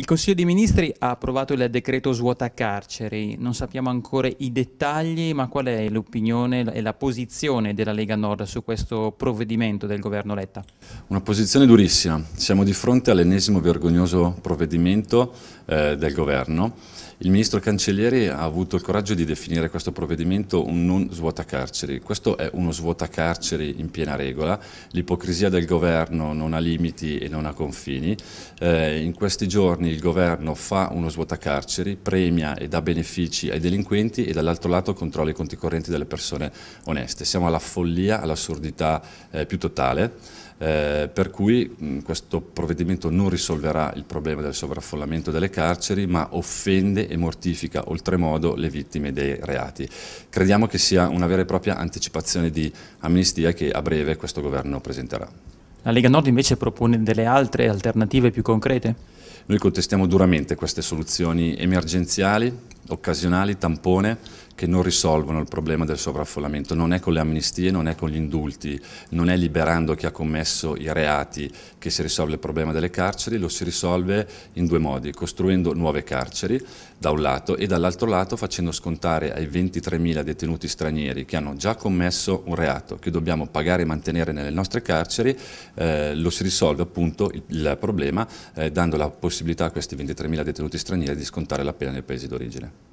Il Consiglio dei Ministri ha approvato il decreto svuota carceri, non sappiamo ancora i dettagli, ma qual è l'opinione e la posizione della Lega Nord su questo provvedimento del governo Letta? Una posizione durissima, siamo di fronte all'ennesimo vergognoso provvedimento eh, del governo. Il ministro Cancellieri ha avuto il coraggio di definire questo provvedimento un non svuota carceri. Questo è uno svuota carceri in piena regola, l'ipocrisia del governo non ha limiti e non ha confini. Eh, in questi giorni il governo fa uno svuotacarceri, premia e dà benefici ai delinquenti e dall'altro lato controlla i conti correnti delle persone oneste. Siamo alla follia, all'assurdità eh, più totale. Eh, per cui mh, questo provvedimento non risolverà il problema del sovraffollamento delle carceri ma offende e mortifica oltremodo le vittime dei reati. Crediamo che sia una vera e propria anticipazione di amnistia che a breve questo governo presenterà. La Lega Nord invece propone delle altre alternative più concrete? Noi contestiamo duramente queste soluzioni emergenziali, occasionali, tampone, che non risolvono il problema del sovraffollamento. Non è con le amnistie, non è con gli indulti, non è liberando chi ha commesso i reati che si risolve il problema delle carceri, lo si risolve in due modi, costruendo nuove carceri da un lato e dall'altro lato facendo scontare ai 23.000 detenuti stranieri che hanno già commesso un reato che dobbiamo pagare e mantenere nelle nostre carceri, eh, lo si risolve appunto il, problema eh, dando la possibilità a questi 23.000 detenuti stranieri di scontare la pena nei paesi d'origine.